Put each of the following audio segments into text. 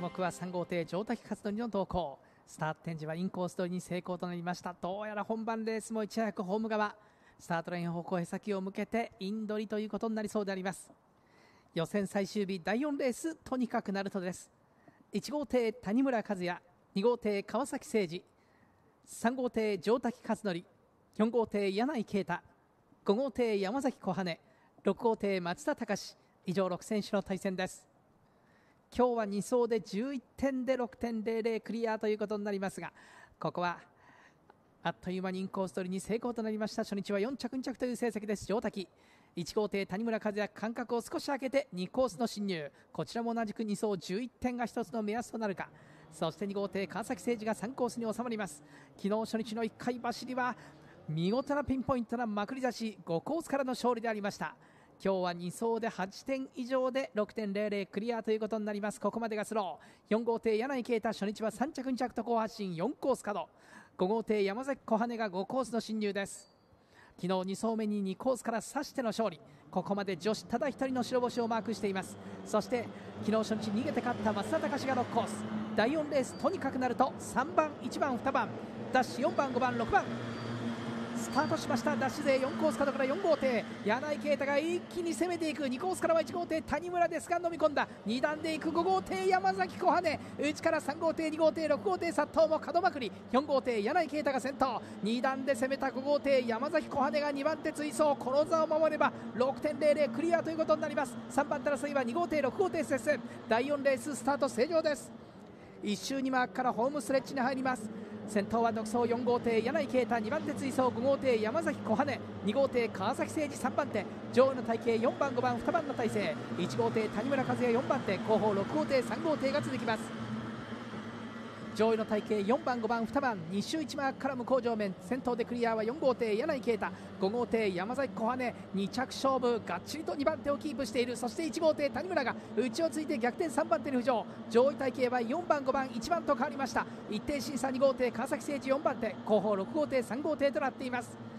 目は3号艇上滝勝則の動向。スタート展示はインコース取りに成功となりました。どうやら本番レースもいち早くホーム側。スタートライン方向へ先を向けてインドリということになりそうであります。予選最終日第4レースとにかくナルトです。1号艇谷村和也2号艇川崎誠二3号艇上滝勝則。4号艇柳井啓太。5号艇山崎小羽6号艇松田隆。以上6選手の対戦です。今日は2走で11点で6.00クリアということになりますがここはあっという間にインコース取りに成功となりました。初日は4着2着という成績です。上滝。1号艇谷村和也間隔を少し空けて2コースの進入。こちらも同じく2走11点が1つの目安となるか。そして2号艇川崎誠二が3コースに収まります。昨日初日の1回走りは見事なピンポイントなまくり出し5コースからの勝利でありました。今日は2走で8点以上で6.00クリアということになります。ここまでがスロー。4号艇柳井啓太初日は3着2着と好発進。4コース角5号艇山崎小羽が5コースの進入です。昨日2走目に2コースから刺しての勝利。ここまで女子ただ1人の白星をマークしています。そして昨日初日逃げて勝った松田隆が6コース。第4レースとにかくなると3番1番2番。ダッシュ4番5番6番。スタートしました。ダッシュ勢4コース角から4号艇。柳井啓太が一気に攻めていく。2コースからは1号艇。谷村ですが飲み込んだ。2段でいく。5号艇。山崎小羽。内から3号艇。2号艇。6号艇。殺到も角まくり。4号艇。柳井啓太が先頭。2段で攻めた。5号艇。山崎小羽が2番手追走。この座を守れば6.00クリアということになります。3番手争いは2号艇。6号艇接戦。第4レーススタート正常です。1周2マークからホームストレッチに入ります。先頭は独走4号艇柳井啓太2番手追走5号艇山崎小羽2号艇川崎誠二3番手上位の体系4番5番2番の体制1号艇谷村和也4番手後方6号艇3号艇が続きます。上位の体系4番5番2番2周1マークから向こう上面先頭でクリアは4号艇柳井啓太5号艇山崎小羽2着勝負がっちりと2番手をキープしているそして1号艇谷村が内をついて逆転3番手に浮上。上位体系は4番5番1番と変わりました。一定審査2号艇川崎誠二4番手後方6号艇3号艇となっています。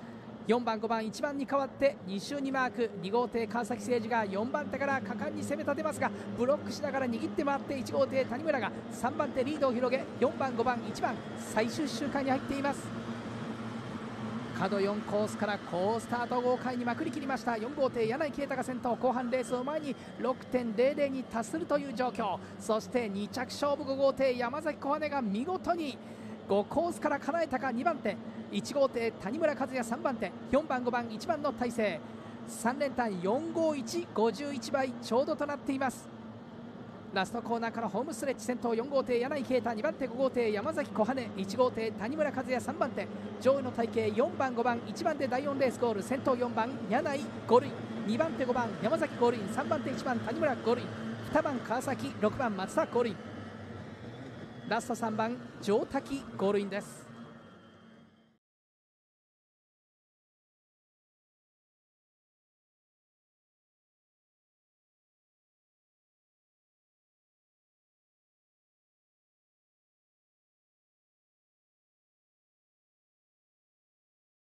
4番5番1番に変わって2周にマーク。2号艇川崎誠二が4番手から果敢に攻め立てますがブロックしながら握って回って1号艇谷村が3番手リードを広げ4番5番1番最終周回に入っています。角4コースから好スタート豪快にまくりきりました。4号艇柳井啓太が先頭後半レースを前に6.00に達するという状況。そして2着勝負5号艇山崎小羽が見事に5コースから叶えたか2番手。1号艇谷村和也3番手。4番5番1番の体制。3連単45151倍ちょうどとなっています。ラストコーナーからホームストレッチ先頭4号艇柳井啓太2番手5号艇山崎小羽。1号艇谷村和也3番手。上位の体系4番5番1番で第4レースゴール。先頭4番柳井5塁。2番手5番山崎5塁。3番手1番谷村5塁。2番川崎6番松田5塁。ラスト3番上滝ゴールインです。